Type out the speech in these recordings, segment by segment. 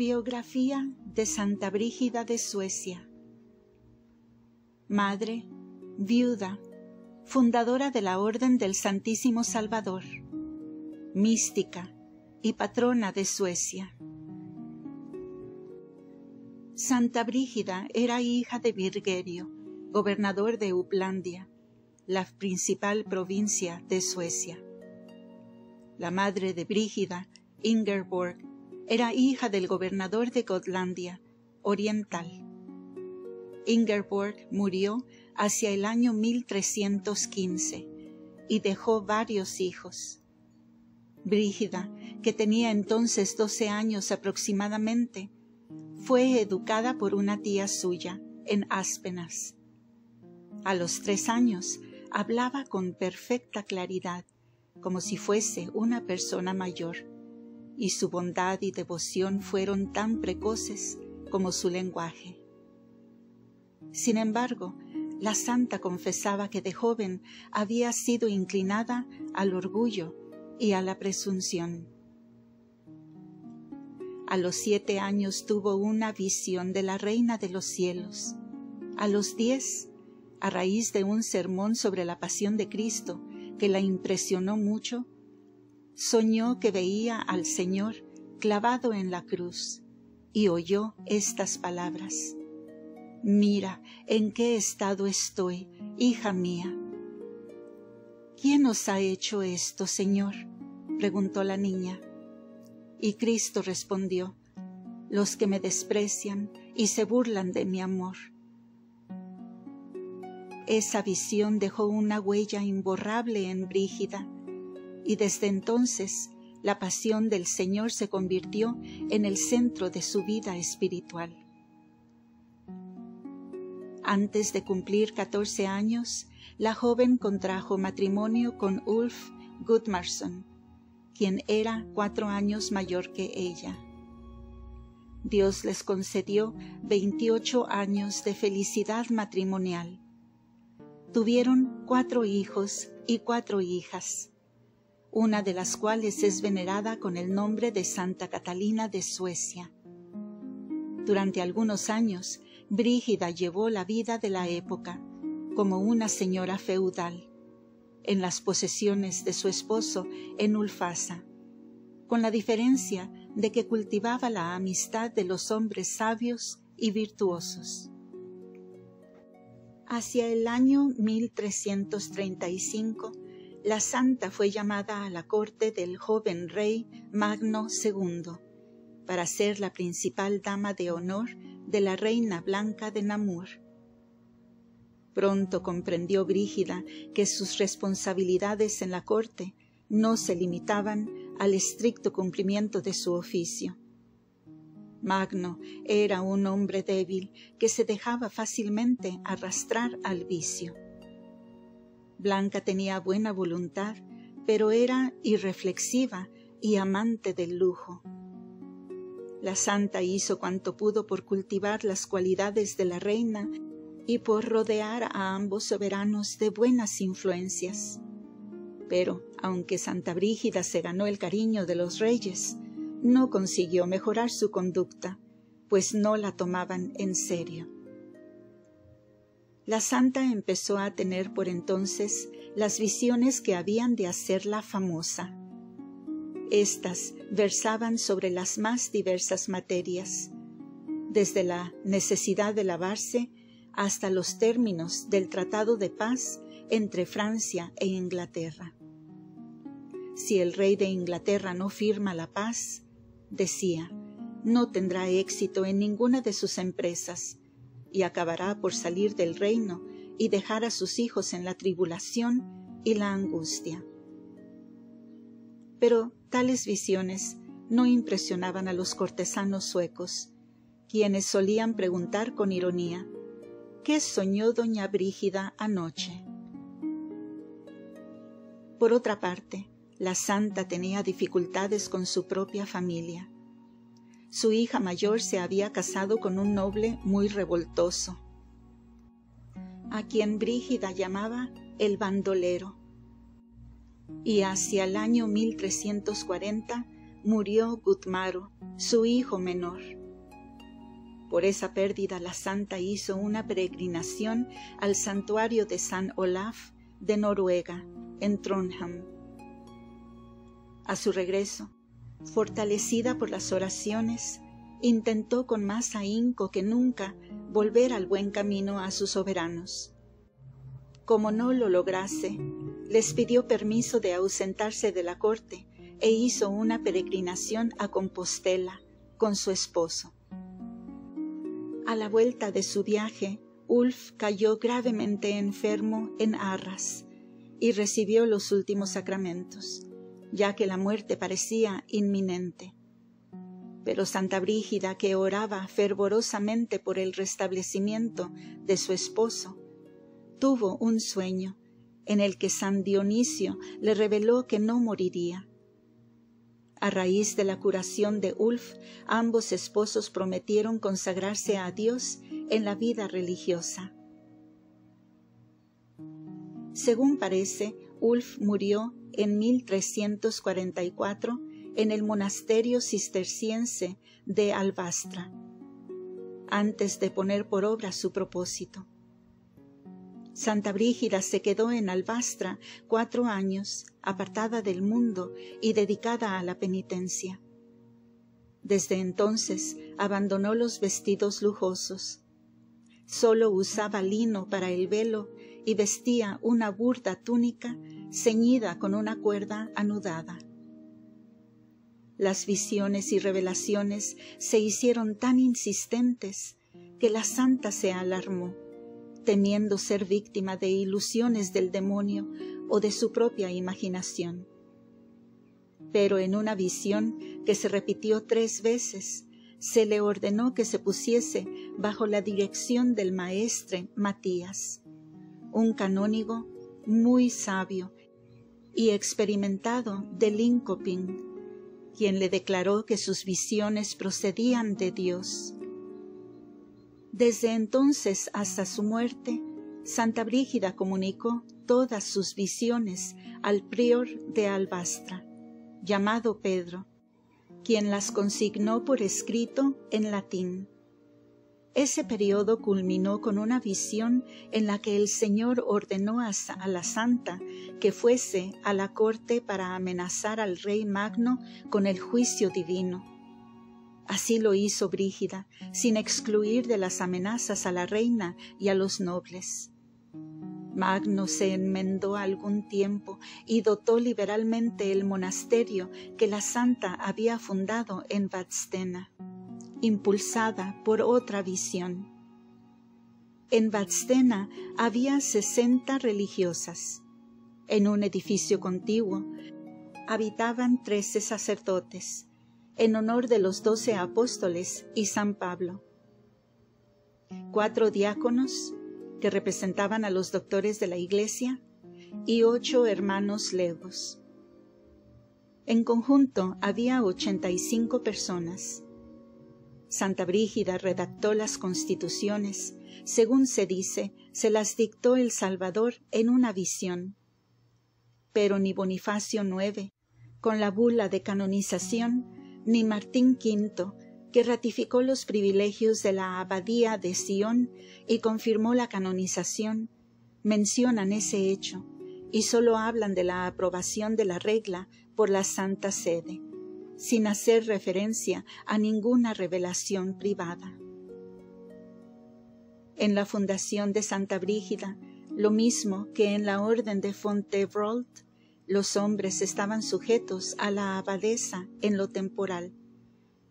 Biografía de Santa Brígida de Suecia Madre, viuda, fundadora de la Orden del Santísimo Salvador, mística y patrona de Suecia. Santa Brígida era hija de Virgerio, gobernador de Uplandia, la principal provincia de Suecia. La madre de Brígida, Ingerborg, era hija del gobernador de Gotlandia oriental. Ingerborg murió hacia el año 1315 y dejó varios hijos. Brígida, que tenía entonces doce años aproximadamente, fue educada por una tía suya en Aspenas. A los tres años hablaba con perfecta claridad, como si fuese una persona mayor, y su bondad y devoción fueron tan precoces como su lenguaje. Sin embargo, la santa confesaba que de joven había sido inclinada al orgullo y a la presunción. A los siete años tuvo una visión de la Reina de los cielos. A los diez, a raíz de un sermón sobre la pasión de Cristo que la impresionó mucho, soñó que veía al Señor clavado en la cruz y oyó estas palabras. Mira en qué estado estoy, hija mía. ¿Quién os ha hecho esto, Señor? preguntó la niña. Y Cristo respondió, los que me desprecian y se burlan de mi amor. Esa visión dejó una huella imborrable en Brígida, y desde entonces la pasión del Señor se convirtió en el centro de su vida espiritual. Antes de cumplir catorce años, la joven contrajo matrimonio con Ulf Gudmarsson, quien era cuatro años mayor que ella. Dios les concedió veintiocho años de felicidad matrimonial. Tuvieron cuatro hijos y cuatro hijas, una de las cuales es venerada con el nombre de Santa Catalina de Suecia. Durante algunos años, Brígida llevó la vida de la época, como una señora feudal en las posesiones de su esposo en Ulfasa, con la diferencia de que cultivaba la amistad de los hombres sabios y virtuosos. Hacia el año 1335, la santa fue llamada a la corte del joven rey Magno II para ser la principal dama de honor de la reina blanca de Namur. Pronto comprendió Brígida que sus responsabilidades en la corte no se limitaban al estricto cumplimiento de su oficio. Magno era un hombre débil que se dejaba fácilmente arrastrar al vicio. Blanca tenía buena voluntad, pero era irreflexiva y amante del lujo. La santa hizo cuanto pudo por cultivar las cualidades de la reina y por rodear a ambos soberanos de buenas influencias. Pero, aunque Santa Brígida se ganó el cariño de los reyes, no consiguió mejorar su conducta, pues no la tomaban en serio. La santa empezó a tener por entonces las visiones que habían de hacerla famosa. Estas versaban sobre las más diversas materias, desde la necesidad de lavarse hasta los términos del Tratado de Paz entre Francia e Inglaterra. Si el rey de Inglaterra no firma la paz, decía, no tendrá éxito en ninguna de sus empresas y acabará por salir del reino y dejar a sus hijos en la tribulación y la angustia. Pero tales visiones no impresionaban a los cortesanos suecos, quienes solían preguntar con ironía, ¿Qué soñó doña Brígida anoche? Por otra parte, la santa tenía dificultades con su propia familia. Su hija mayor se había casado con un noble muy revoltoso, a quien Brígida llamaba el bandolero. Y hacia el año 1340 murió Gutmaro, su hijo menor. Por esa pérdida la santa hizo una peregrinación al santuario de San Olaf de Noruega, en Trondheim. A su regreso, fortalecida por las oraciones, intentó con más ahínco que nunca volver al buen camino a sus soberanos. Como no lo lograse, les pidió permiso de ausentarse de la corte e hizo una peregrinación a Compostela con su esposo. A la vuelta de su viaje, Ulf cayó gravemente enfermo en Arras y recibió los últimos sacramentos, ya que la muerte parecía inminente. Pero Santa Brígida, que oraba fervorosamente por el restablecimiento de su esposo, tuvo un sueño en el que San Dionisio le reveló que no moriría. A raíz de la curación de Ulf, ambos esposos prometieron consagrarse a Dios en la vida religiosa. Según parece, Ulf murió en 1344 en el monasterio cisterciense de Albastra, antes de poner por obra su propósito. Santa Brígida se quedó en Albastra cuatro años, apartada del mundo y dedicada a la penitencia. Desde entonces abandonó los vestidos lujosos. Solo usaba lino para el velo y vestía una burda túnica ceñida con una cuerda anudada. Las visiones y revelaciones se hicieron tan insistentes que la santa se alarmó temiendo ser víctima de ilusiones del demonio o de su propia imaginación. Pero en una visión que se repitió tres veces, se le ordenó que se pusiese bajo la dirección del maestre Matías, un canónigo muy sabio y experimentado de Linkoping, quien le declaró que sus visiones procedían de Dios desde entonces hasta su muerte, Santa Brígida comunicó todas sus visiones al prior de Albastra, llamado Pedro, quien las consignó por escrito en latín. Ese periodo culminó con una visión en la que el Señor ordenó a, la santa que fuese a la corte para amenazar al rey Magno con el juicio divino Así lo hizo Brígida, sin excluir de las amenazas a la reina y a los nobles. Magno se enmendó algún tiempo y dotó liberalmente el monasterio que la santa había fundado en Vadstena, impulsada por otra visión. En Vadstena había sesenta religiosas. En un edificio contiguo habitaban trece sacerdotes en honor de los doce apóstoles y San Pablo. Cuatro diáconos, que representaban a los doctores de la Iglesia, y ocho hermanos legos. En conjunto había ochenta y cinco personas. Santa Brígida redactó las constituciones, según se dice, se las dictó el Salvador en una visión. Pero ni Bonifacio IX, con la bula de canonización, ni Martín V, que ratificó los privilegios de la abadía de Sion y confirmó la canonización, mencionan ese hecho y sólo hablan de la aprobación de la regla por la Santa Sede, sin hacer referencia a ninguna revelación privada. En la fundación de Santa Brígida, lo mismo que en la orden de Fontevraud, los hombres estaban sujetos a la abadesa en lo temporal,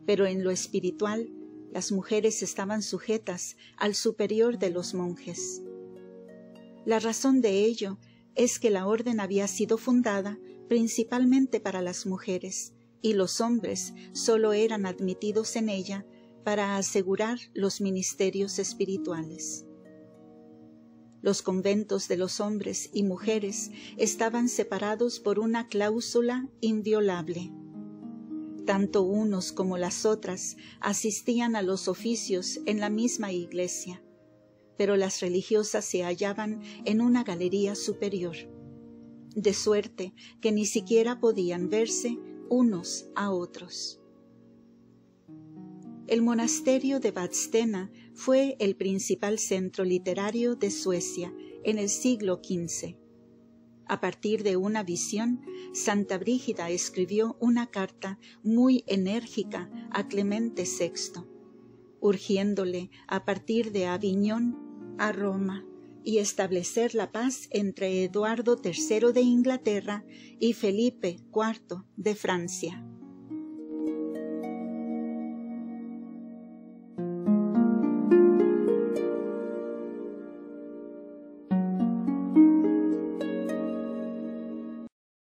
pero en lo espiritual las mujeres estaban sujetas al superior de los monjes. La razón de ello es que la orden había sido fundada principalmente para las mujeres y los hombres sólo eran admitidos en ella para asegurar los ministerios espirituales. Los conventos de los hombres y mujeres estaban separados por una cláusula inviolable. Tanto unos como las otras asistían a los oficios en la misma iglesia, pero las religiosas se hallaban en una galería superior, de suerte que ni siquiera podían verse unos a otros. El monasterio de Vadstena fue el principal centro literario de Suecia en el siglo XV. A partir de una visión, Santa Brígida escribió una carta muy enérgica a Clemente VI, urgiéndole a partir de Aviñón a Roma y establecer la paz entre Eduardo III de Inglaterra y Felipe IV de Francia.